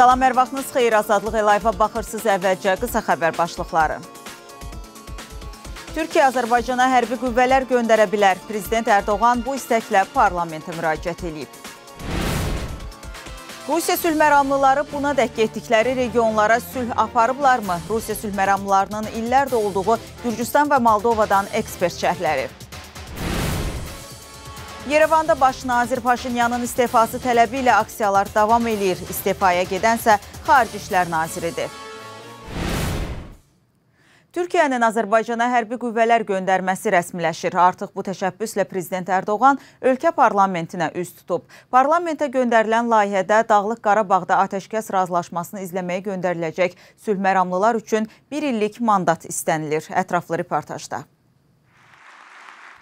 Salam, hər vaxtınız xeyir. Azadlıq Elayva baxırsınız əvvəlcə qısa xəbər başlıqları. Türkiyə Azərbaycana hərbi qüvvələr göndərə bilər. Prezident Ərdoğan bu istəklə parlamentə müraciət edib. Rusiya sülh məramlıları buna dək getdikləri regionlara sülh aparıblarmı? Rusiya sülh məramlılarının illərdə olduğu Gürcüstan və Moldovadan ekspert şərhləri. Yerevanda baş nazir Paşinyanın istefası tələbi ilə aksiyalar davam eləyir. İstefaya gedənsə Xarici İşlər Naziridir. Türkiyənin Azərbaycana hərbi qüvvələr göndərməsi rəsmiləşir. Artıq bu təşəbbüslə Prezident Ərdoğan ölkə parlamentinə üz tutub. Parlamentə göndərilən layihədə Dağlıq Qarabağda atəşkəs razılaşmasını izləməyə göndəriləcək sülh məramlılar üçün bir illik mandat istənilir. Ətraflı reportajda.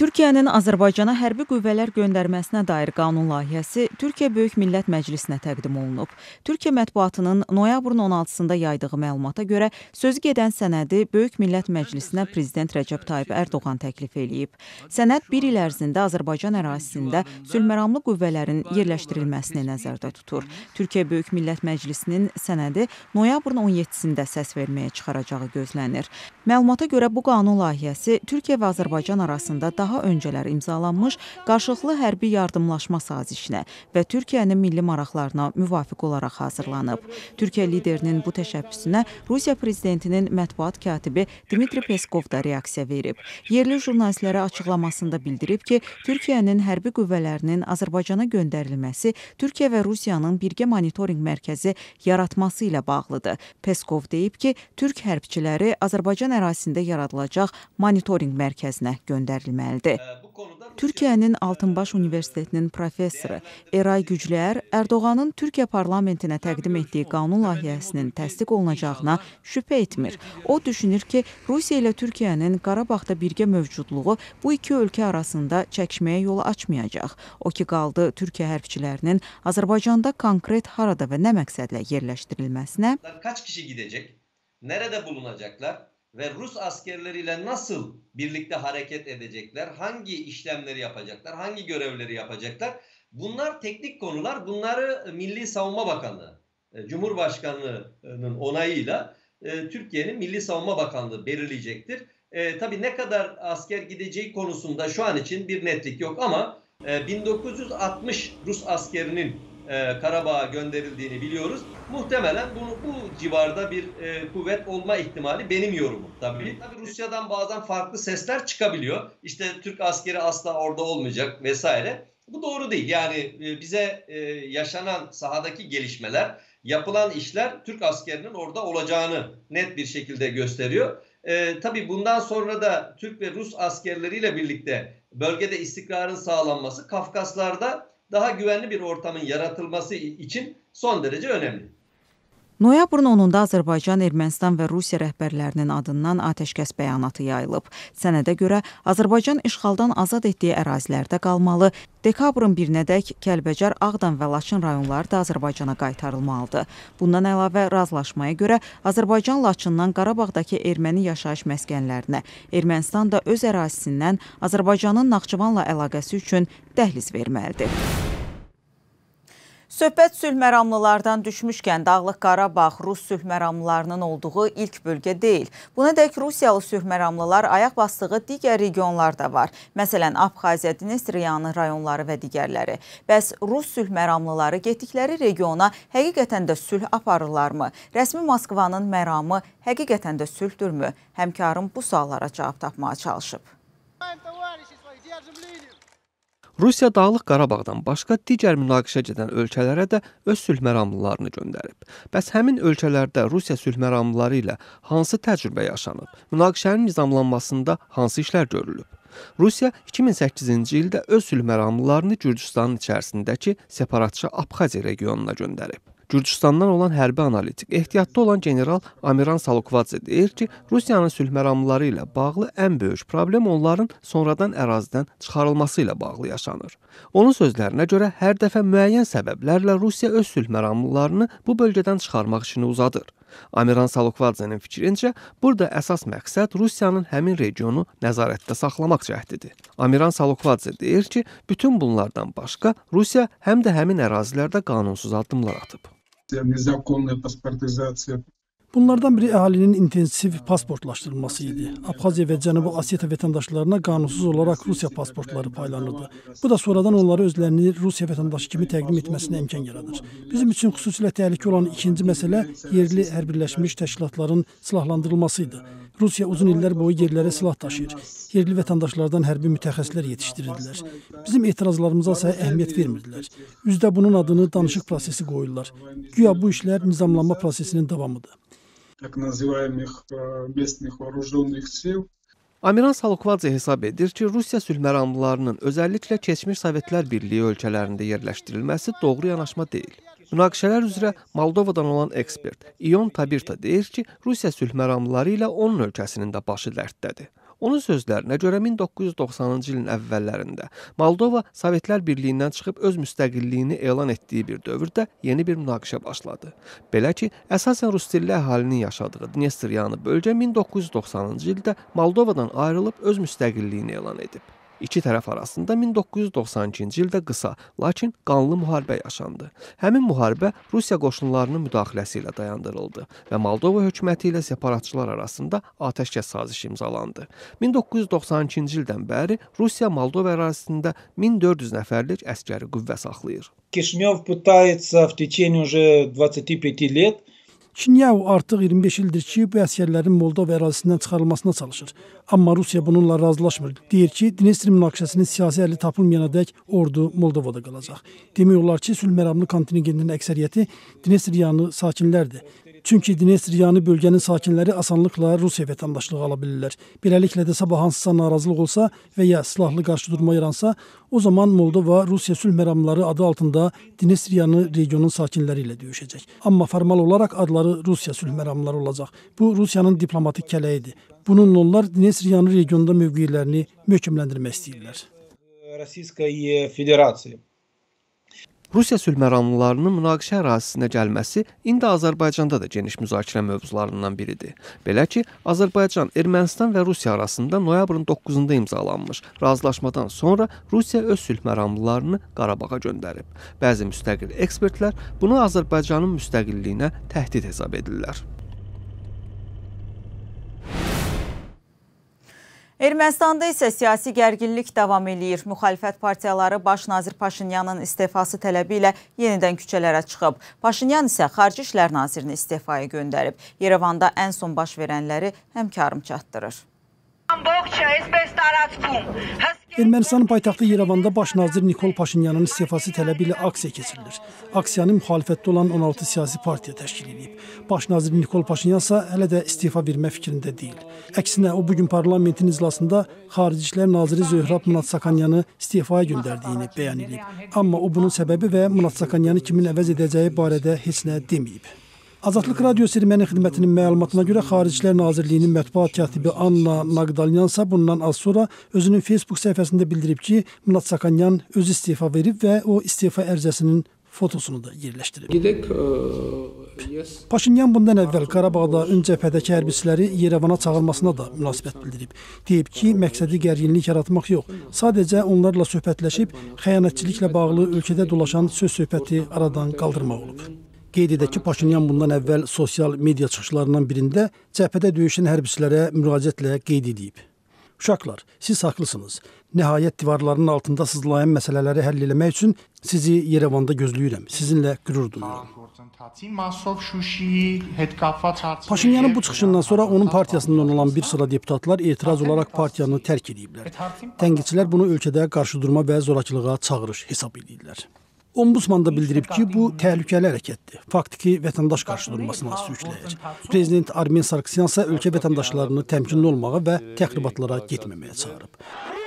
Türkiyənin Azərbaycana hərbi qüvvələr göndərməsinə dair qanun layihəsi Türkiyə Böyük Millət Məclisinə təqdim olunub. Türkiyə mətbuatının noyabrın 16-sında yaydığı məlumata görə sözü gedən sənədi Böyük Millət Məclisinə prezident Rəcəb Tayyib Ərdoğan təklif eləyib. Sənəd bir il ərzində Azərbaycan ərazisində sülhməramlı qüvvələrin yerləşdirilməsini nəzərdə tutur. Türkiyə Böyük Millət Məclisinin sənədi noyabrın 17-sində səs verməyə çıxaracağı gözlənir. Məlumata görə bu qanun layihəsi Türkiyə və Azərbaycan arasında daha daha öncələr imzalanmış qarşılıqlı hərbi yardımlaşma sazişinə və Türkiyənin milli maraqlarına müvafiq olaraq hazırlanıb. Türkiyə liderinin bu təşəbbüsünə Rusiya prezidentinin mətbuat katibi Dmitri Peskov da reaksiya verib. Yerli jurnalistlərə açıqlamasında bildirib ki, Türkiyənin hərbi qüvvələrinin Azərbaycana göndərilməsi Türkiyə və Rusiyanın birgə monitorinq mərkəzi yaratması ilə bağlıdır. Peskov deyib ki, türk hərbçiləri Azərbaycan ərazisində yaradılacaq monitorinq mərkəzinə göndərilməlidir edildi. Türkiyənin Altınbaş Universitetinin professoru Eray Gücləyər Ərdoğanın Türkiyə parlamentinə təqdim etdiyi qanun layihəsinin təsdiq olunacağına şübhə etmir. O düşünür ki, Rusiya ilə Türkiyənin Qarabağda birgə mövcudluğu bu iki ölkə arasında çəkişməyə yol açmayacaq. O ki qaldı Türkiyə hərbçilərinin Azərbaycanda konkret harada və nə məqsədlə yerləşdirilməsinə. Kaç kişi gidecek? Nerede bulunacaklar? Ve Rus askerleriyle nasıl birlikte hareket edecekler, hangi işlemleri yapacaklar, hangi görevleri yapacaklar. Bunlar teknik konular. Bunları Milli Savunma Bakanlığı, e, Cumhurbaşkanlığının onayıyla e, Türkiye'nin Milli Savunma Bakanlığı belirleyecektir. E, tabii ne kadar asker gideceği konusunda şu an için bir netlik yok ama e, 1960 Rus askerinin e, Karabağ'a gönderildiğini biliyoruz. Muhtemelen bunu bu civarda bir e, kuvvet olma ihtimali benim yorumum tabii. Tabii Rusya'dan bazen farklı sesler çıkabiliyor. İşte Türk askeri asla orada olmayacak vesaire. Bu doğru değil. Yani e, bize e, yaşanan sahadaki gelişmeler, yapılan işler Türk askerinin orada olacağını net bir şekilde gösteriyor. E, tabii bundan sonra da Türk ve Rus askerleriyle birlikte bölgede istikrarın sağlanması Kafkaslar'da daha güvenli bir ortamın yaratılması için son derece önemli. Noyabrın 10-da Azərbaycan, Ermənistan və Rusiya rəhbərlərinin adından atəşkəs bəyanatı yayılıb. Sənədə görə Azərbaycan işğaldan azad etdiyi ərazilərdə qalmalı, dekabrın 1-nədək Kəlbəcər, Ağdam və Laçın rayonları da Azərbaycana qaytarılmalıdır. Bundan əlavə razılaşmaya görə Azərbaycan Laçından Qarabağdakı erməni yaşayış məskənlərinə, Ermənistan da öz ərazisindən Azərbaycanın Naxçıvanla əlaqəsi üçün dəhliz verməlidir. Söhbət sülh məramlılardan düşmüşkən Dağlıq Qarabağ Rus sülh məramlılarının olduğu ilk bölgə deyil. Buna dək Rusiyalı sülh məramlılar ayaq basdığı digər regionlar da var. Məsələn, Abxaziya, Dnestriyanı rayonları və digərləri. Bəs Rus sülh məramlıları getdikləri regiona həqiqətən də sülh aparırlarmı? Rəsmi Moskvanın məramı həqiqətən də sülhdürmü? Həmkarım bu suallara cavab tapmağa çalışıb. Rusiya Dağlıq Qarabağdan başqa digər münaqişə gedən ölkələrə də öz sülh məramlılarını göndərib. Bəs həmin ölkələrdə Rusiya sülh məramlıları ilə hansı təcrübə yaşanıb? Münaqişənin nizamlanmasında hansı işlər görülüb? Rusiya 2008-ci ildə öz sülh məramlılarını Gürcüstanın içərisindəki separatçı Abxaziya regionuna göndərib. Gürcüstandan olan hərbi analitik, ehtiyatda olan general Amiran Salukvadze deyir ki, Rusiyanın sülh məramlıları ilə bağlı ən böyük problem onların sonradan ərazidən çıxarılması ilə bağlı yaşanır. Onun sözlərinə görə hər dəfə müəyyən səbəblərlə Rusiya öz sülh məramlılarını bu bölgədən çıxarmaq işini uzadır. Amiran Salukvadzenin fikrincə, burada əsas məqsəd Rusiyanın həmin regionu nəzarətdə saxlamaq cəhdidir. Amiran Salukvadze deyir ki, bütün bunlardan başqa Rusiya həm də həmin ərazilərdə qanunsuz addımlar atıb. Незаконная паспортизация Bunlardan biri əhalinin intensiv pasportlaşdırılması idi. Abxaziya və Cənubi Osetiya vətəndaşlarına qanunsuz olaraq Rusiya pasportları paylanırdı. Bu da sonradan onları özlərini Rusiya vətəndaşı kimi təqdim etməsinə imkan yaradır. Bizim üçün xüsusilə təhlükə olan ikinci məsələ yerli hərbiləşmiş təşkilatların silahlandırılması idi. Rusiya uzun illər boyu yerlərə silah daşıyır. Yerli vətəndaşlardan hərbi mütəxəssislər yetişdirirdilər. Bizim etirazlarımıza isə əhəmiyyət vermirdilər. Üzdə bunun adını danışıq prosesi qoyurlar. Güya bu işlər nizamlanma prosesinin davamıdır так называемых э, местных вооруженных сил. Amiran Salukvadze hesab edir ki, Rusiya sülh məramlılarının özəlliklə keçmiş Sovetlər Birliyi ölkələrində yerləşdirilməsi doğru yanaşma deyil. Münaqişələr üzrə Moldovadan olan ekspert İon Tabirta deyir ki, Rusiya sülh məramlıları ilə onun ölkəsinin də başı dərddədir. Onun sözlərinə görə 1990-cı ilin əvvəllərində Moldova Sovetlər Birliyindən çıxıb öz müstəqilliyini elan etdiyi bir dövrdə yeni bir münaqişə başladı. Belə ki, əsasən rus dilli əhalinin yaşadığı Dnestryanı bölgə 1990-cı ildə Moldovadan ayrılıb öz müstəqilliyini elan edib. İki tərəf arasında 1992-ci ildə qısa, lakin qanlı müharibə yaşandı. Həmin müharibə Rusiya qoşunlarının müdaxiləsi ilə dayandırıldı və Moldova hökuməti ilə separatçılar arasında atəşkəs sazişi imzalandı. 1992-ci ildən bəri Rusiya Moldova ərazisində 1400 nəfərlik əskəri qüvvə saxlayır. Кишинев пытается в течение уже 25 лет Şinyav artıq 25 ildir ki, bu əsgərlərin Moldova ərazisindən çıxarılmasına çalışır. Amma Rusiya bununla razılaşmır. Deyir ki, Dnestr münaqişəsinin siyasi həlli tapılmayana-dək ordu Moldovada qalacaq. Demək olar ki, sülh məramlı kontingentinin əksəriyyəti Dnestryanı sakinlərdir. Çünki Dnestryanı bölgənin sakinləri asanlıqla Rusiya vətəndaşlığı ala bilirlər. Beləliklə də sabah hansısa narazılıq olsa və ya silahlı qarşıdurma yaransa, o zaman Moldova Rusiya sülh məramları adı altında Dnestryanı regionun sakinləri ilə döyüşəcək. Amma formal olaraq adları Rusiya sülh məramları olacaq. Bu Rusiyanın diplomatik kələyidir. Bununla onlar Dnestryanı regionda mövqelərini möhkəmləndirmək istəyirlər. Российской Федерации. Rusiya sülh məramlılarının münaqişə ərazisinə gəlməsi indi Azərbaycanda da geniş müzakirə mövzularından biridir. Belə ki, Azərbaycan, Ermənistan və Rusiya arasında noyabrın 9-da imzalanmış razılaşmadan sonra Rusiya öz sülh məramlılarını Qarabağa göndərib. Bəzi müstəqil ekspertlər bunu Azərbaycanın müstəqilliyinə təhdid hesab edirlər. Ermənistanda isə siyasi gərginlik davam eləyir. Müxalifət partiyaları baş nazir Paşinyanın istefası tələbi ilə yenidən küçələrə çıxıb. Paşinyan isə Xarici İşlər nazirini istefaya göndərib. Yerevanda ən son baş verənləri həmkarım çatdırır. Ermənistanın paytaxtı Yerevanda baş nazir Nikol Paşinyanın istefası tələbi ilə aksiya keçirilir. Aksiyanı müxalifətdə olan 16 siyasi partiya təşkil edib. Baş nazir Nikol Paşinyan isə hələ də istefa vermə fikrində deyil. Əksinə o bu gün parlamentin iclasında Xarici İşlər naziri Zöhrab Mnatsakanyanı istefaya göndərdiyini bəyan edib. Amma o bunun səbəbi və Mnatsakanyanı kimin əvəz edəcəyi barədə heç nə deməyib. Azadlıq Radiosu erməni xidmətinin məlumatına görə Xaricilər Nazirliyinin mətbuat katibi Anna Naqdalyan isə bundan az sonra özünün Facebook səhifəsində bildirib ki, Mnatsakanyan özü istefa verib və o istefa ərizəsinin fotosunu da yerləşdirib. Gedək, yes. Paşinyan bundan əvvəl Qarabağda ön cəbhədəki hərbçiləri Yerevana çağırmasına da münasibət bildirib. Deyib ki, məqsədi gərginlik yaratmaq yox, sadəcə onlarla söhbətləşib xəyanətçiliklə bağlı ölkədə dolaşan söz söhbəti aradan qaldırmaq olub. Qeyd edək ki, Paşinyan bundan əvvəl sosial media çıxışlarından birində cəbhədə döyüşən hərbiçilərə müraciətlə qeyd edib. Uşaqlar, siz haqlısınız. Nəhayət divarların altında sızlayan məsələləri həll etmək üçün sizi Yerevanda gözləyirəm. Sizinlə qürur duyuram. Paşinyanın bu çıxışından sonra onun partiyasından olan bir sıra deputatlar etiraz olaraq partiyanı tərk ediblər. Tənqidçilər bunu ölkədə qarşıdurma və zorakılığa çağırış hesab edirlər. Ombudsman da bildirib ki, bu təhlükəli hərəkətdir. Faktiki vətəndaş qarşıdurmasına sürükləyir. Prezident Armen Sarkisyan isə ölkə vətəndaşlarını təmkinli olmağa və təxribatlara getməməyə çağırıb.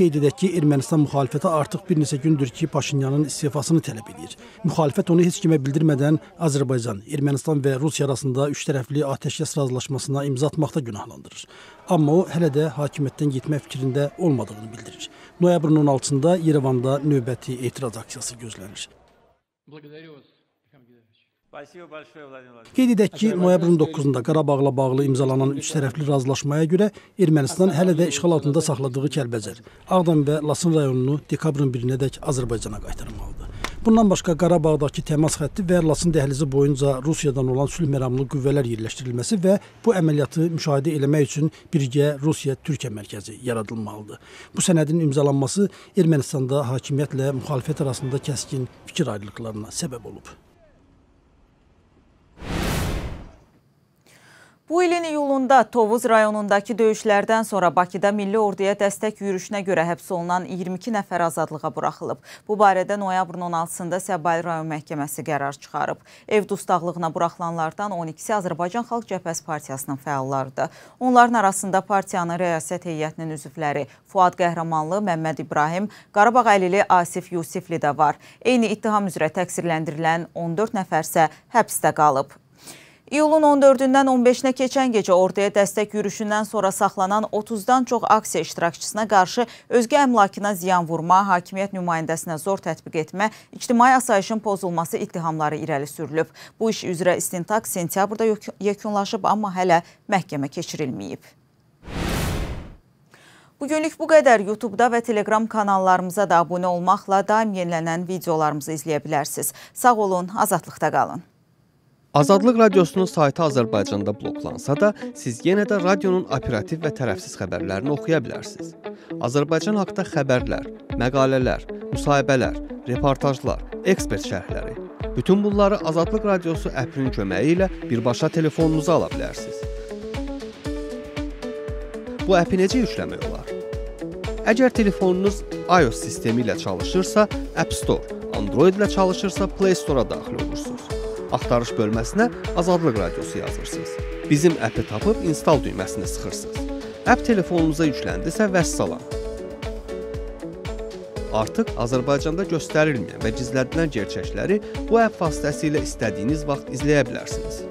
Qeyd edək ki, Ermənistan müxalifəti artıq bir neçə gündür ki, Paşinyanın istefasını tələb edir. Müxalifət onu heç kimə bildirmədən Azərbaycan, Ermənistan və Rusiya arasında üç tərəfli atəşkəs razılaşmasına imza atmaqda günahlandırır. Amma o hələ də hakimiyyətdən getmək fikrində olmadığını bildirir. Noyabrın 16-sında Yerevanda növbəti etiraz aksiyası gözlənir. Qeyd edək ki, noyabrın 9-da Qarabağla bağlı imzalanan üç tərəfli razılaşmaya görə Ermənistan hələ də işğal altında saxladığı Kəlbəcər, Ağdam və Lasın rayonunu dekabrın 1-nədək Azərbaycana qaytarmalıdır. Bundan başqa Qarabağdakı təmas xətti və Lasın dəhlizi boyunca Rusiyadan olan sülh məramlı qüvvələr yerləşdirilməsi və bu əməliyyatı müşahidə etmək üçün birgə Rusiya-Türkiyə mərkəzi yaradılmalıdır. Bu sənədin imzalanması Ermənistanda hakimiyyətlə müxalifət arasında kəskin fikir ayrılıqlarına səbəb olub. Bu ilin iyulunda Tovuz rayonundakı döyüşlərdən sonra Bakıda Milli Orduya dəstək yürüşünə görə həbs olunan 22 nəfər azadlığa buraxılıb. Bu barədə noyabrın 16-sında Səbail rayon məhkəməsi qərar çıxarıb. Ev dustaqlığına buraxılanlardan 12-si Azərbaycan Xalq Cəbhəsi Partiyasının fəallarıdır. Onların arasında partiyanın rəyasət heyətinin üzvləri Fuad Qəhrəmanlı, Məmməd İbrahim, Qarabağ əlili Asif Yusifli də var. Eyni ittiham üzrə təqsirləndirilən 14 nəfərsə həbsdə qalıb. İyulun 14-dən 15-nə keçən gecə orduya dəstək yürüşündən sonra saxlanan 30-dan çox aksiya iştirakçısına qarşı özgə əmlakına ziyan vurma, hakimiyyət nümayəndəsinə zor tətbiq etmə, ictimai asayişin pozulması ittihamları irəli sürülüb. Bu iş üzrə istintaq sentyabrda yekunlaşıb, amma hələ məhkəmə keçirilməyib. Bugünlük bu qədər. YouTube-da və Telegram kanallarımıza da abunə olmaqla daim yenilənən videolarımızı izləyə bilərsiniz. Sağ olun, azadlıqda qalın. Azadlıq Radiosunun saytı Azərbaycanda bloklansa da, siz yenə də radionun operativ və tərəfsiz xəbərlərini oxuya bilərsiniz. Azərbaycan haqqında xəbərlər, məqalələr, müsahibələr, reportajlar, ekspert şərhləri. Bütün bunları Azadlıq Radiosu əpinin köməyi ilə birbaşa telefonunuza ala bilərsiniz. Bu əpi necə yükləmək olar? Əgər telefonunuz iOS sistemi ilə çalışırsa, App Store, Android ilə çalışırsa, Play Store-a daxil olursunuz axtarış bölməsinə Azadlıq Radiosu yazırsınız. Bizim əpi tapıb install düyməsini sıxırsınız. Əp telefonunuza yükləndisə vəssalam. Artıq Azərbaycanda göstərilməyən və gizlədilən gerçəkləri bu əpp vasitəsilə istədiyiniz vaxt izləyə bilərsiniz.